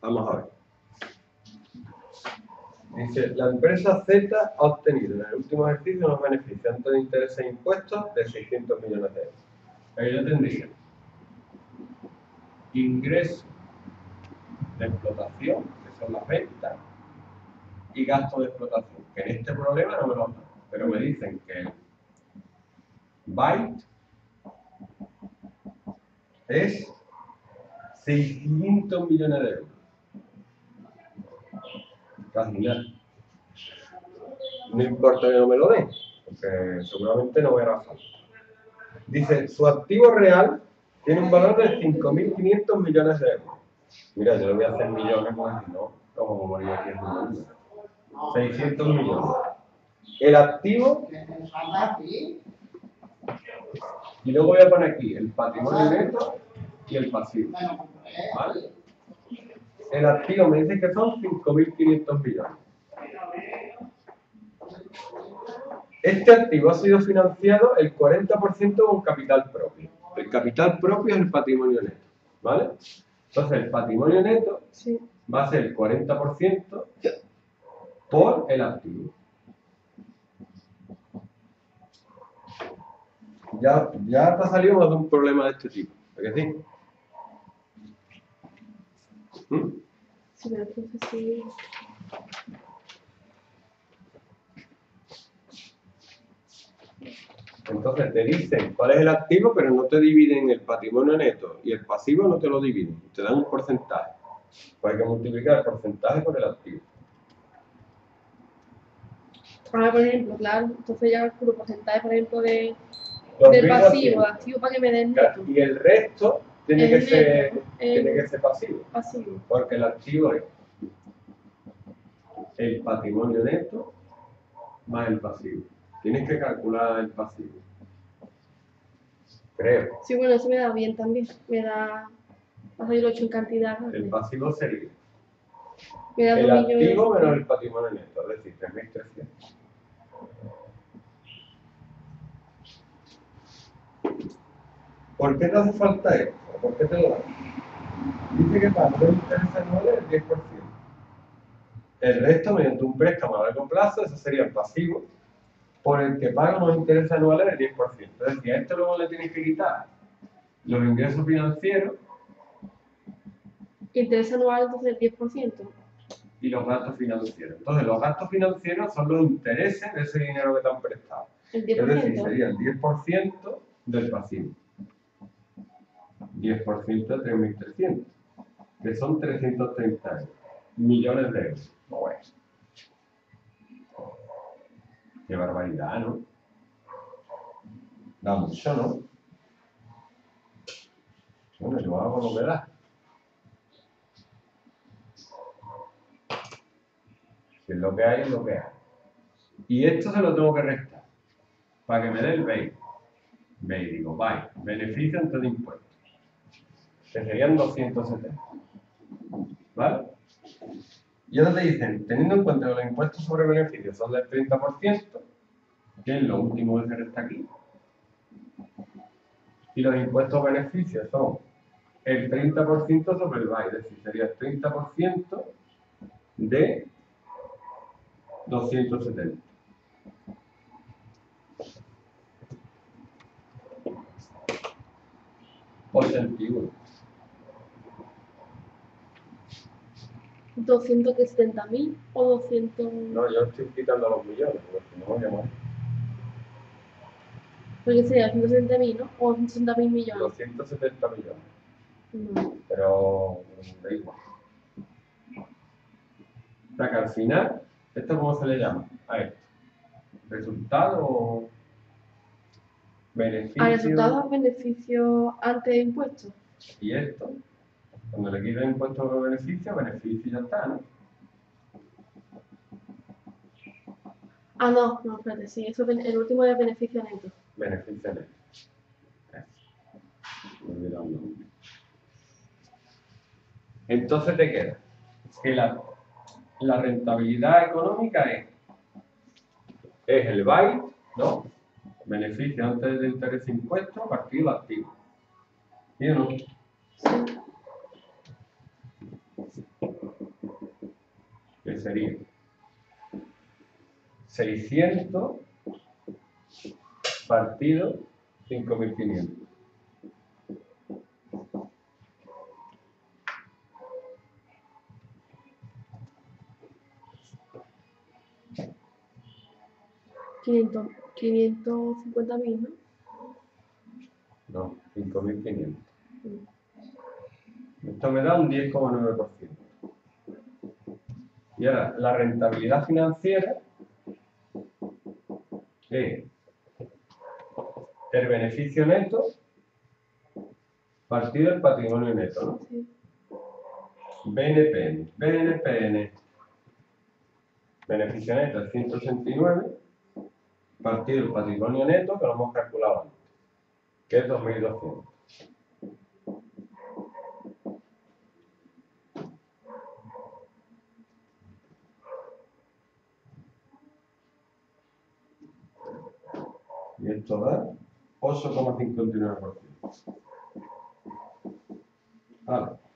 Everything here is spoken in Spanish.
Vamos a ver. Dice, la empresa Z ha obtenido en el último ejercicio unos beneficios antes de intereses e impuestos de 600 millones de euros. Ahí yo tendría ingreso de explotación, que son las ventas, y gasto de explotación, que en este problema no me lo dan, pero me dicen que el byte es 600 millones de euros. No importa que no me lo den, porque seguramente no voy a razón. Dice, su activo real tiene un valor de 5.500 millones de euros. Mira, yo lo voy a hacer millones, si no, como morir aquí en mundo. 600 millones. El activo, y luego voy a poner aquí el patrimonio neto y el pasivo. ¿Vale? El activo me dice que son 5.500 millones. Este activo ha sido financiado el 40% con capital propio. El capital propio es el patrimonio neto. ¿Vale? Entonces, el patrimonio neto Sí. va a ser el 40% por el activo. Ya, ya te ha salido más de un problema de este tipo. ¿A que sí? ¿Mm? Entonces te dicen cuál es el activo, pero no te dividen el patrimonio neto y el pasivo no te lo dividen, te dan un porcentaje. Pues hay que multiplicar el porcentaje por el activo. Ahora, por ejemplo, claro, entonces ya calculo porcentaje, por ejemplo, de, del pasivo, activo para que me den neto. Y el resto tiene El que, ser, el- tiene que ser pasivo, Pasivo. porque el activo es el patrimonio neto más el pasivo. Tienes que calcular el pasivo. Creo. Sí, bueno, eso me da bien también. Me da. A salir 8 en cantidad. El pasivo sería Me da el 2 millones. activo menos el patrimonio neto, es decir, 3.300. ¿Por qué te hace falta esto? ¿Por qué te lo dan? Dice que para los intereses anuales el 10%. El resto, mediante un préstamo a largo plazo, eso sería el pasivo, por el que pagan los intereses anuales el 10%. Es decir, a esto luego le tienes que quitar los ingresos financieros Interés anual, entonces el 10%. y los gastos financieros. Entonces, los gastos financieros son los intereses de ese dinero que te han prestado. El Es decir, 10%. sería el 10% del pasivo. 10% de 3.300, que son 330 euros, millones de euros. Qué barbaridad, ¿no? Da mucho, ¿no? Bueno, yo hago lo que da. Si es lo que hay, es lo que hay. Y esto se lo tengo que restar para que me dé el BEI. BEI, digo, BAI, beneficio de impuestos. Que serían 270. ¿Vale? Y ahora te dicen, teniendo en cuenta que los impuestos sobre beneficios son del 30%, que es lo último que se resta aquí, y los impuestos beneficios son el 30% sobre el BAI, es decir, sería el 30% de 270. Por 81. 270.000 o 200. No, yo estoy quitando los millones, porque si no, ya más. Porque sería 170.000, ¿no? O 160.000 millones. 270 millones. No. Pero da igual. O sea que al final, ¿esto cómo se le llama? A esto. Resultado. Beneficio. ¿A resultados beneficio antes de impuestos? Y esto. Cuando le quitan impuestos o beneficio, beneficio ya está, ¿no? Ah, no, no, espérate, sí, eso el último es beneficio neto. Beneficio neto. Entonces te queda que la, la rentabilidad económica es, es el byte, ¿no? Beneficio antes de interés e impuestos partido activo. ¿Sí o no? Sería 600 partido 5500. Quinientos, quinientos cincuenta mil, ¿no? No, 5500. Mm. Esto me da un 10,9%. Y ahora, la rentabilidad financiera es el beneficio neto partido el patrimonio neto, ¿no? Sí. BNPN. BNPN. Beneficio neto es 189 partido el patrimonio neto que lo hemos calculado antes, que es 2200. Y esto da 8,59%. Vale.